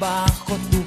bajo tu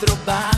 Eletrobar